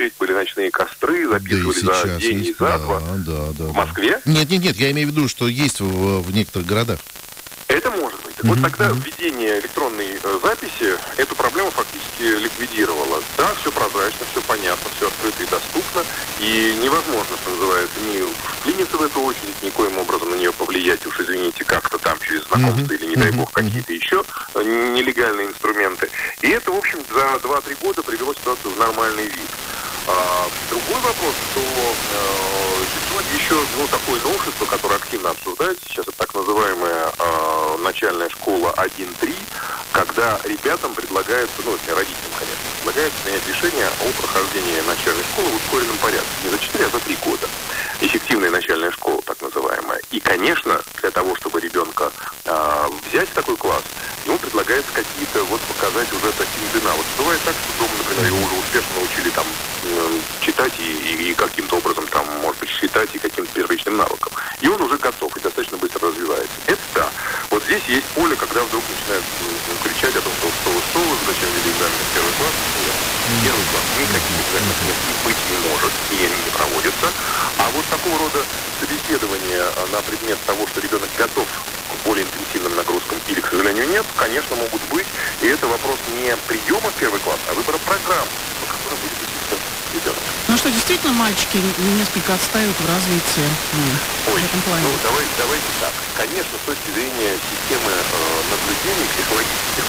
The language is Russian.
очередь были ночные костры, записывали да за день есть, и за два. Да, да, да. В Москве? Нет, нет, нет, я имею в виду, что есть в, в некоторых городах. Это может быть. Вот тогда введение электронной э, записи эту проблему фактически ликвидировало. Да, все прозрачно, все понятно, все открыто и доступно. И невозможно, что называется, не вклиниться в эту очередь, никоим образом на нее повлиять, уж извините, как-то там через знакомство или, не дай бог, какие-то еще э, нелегальные инструменты. И это, в общем, за 2-3 года привело ситуацию в нормальный вид. А, другой вопрос, что э, существует еще ну, такое новшество, которое активно обсуждается сейчас, это так называемая э, начальная школа 1.3, когда ребятам предлагается, ну, родителям, конечно, предлагается принять решение о прохождении начальной школы в ускоренном порядке. Не за 4, а за 3 года. Эффективная начальная школа, так называемая. И, конечно, для того, чтобы ребенка э, взять в такой класс, ему предлагается какие-то, вот, показать уже такие навыки. Бывает так, что дома, например, его уже читать и, и, и каким-то образом там, может быть, считать и каким-то первичным навыкам. И он уже готов и достаточно быстро развивается. Это да. Вот здесь есть поле, когда вдруг начинают ну, кричать о том, что что вы, что вы, зачем вели экзамены в первый класс. Нет. Первый класс никаких экзаменов нет и быть не может, и они не проводятся. А вот такого рода собеседование на предмет того, что ребенок готов к более интенсивным нагрузкам или, к сожалению, нет, конечно, могут быть. И это вопрос не приема в первый класс, а выбора программ, Ну что, действительно, мальчики несколько отстают в развитии ну, Ой, в этом плане? Ну, давай, давайте так. Конечно, с точки зрения системы э, наблюдений психологических,